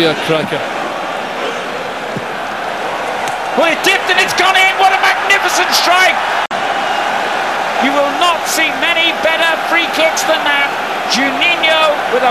be a cracker. Well, it dipped and it's gone in. What a magnificent strike! You will not see many better free kicks than that. Juninho with a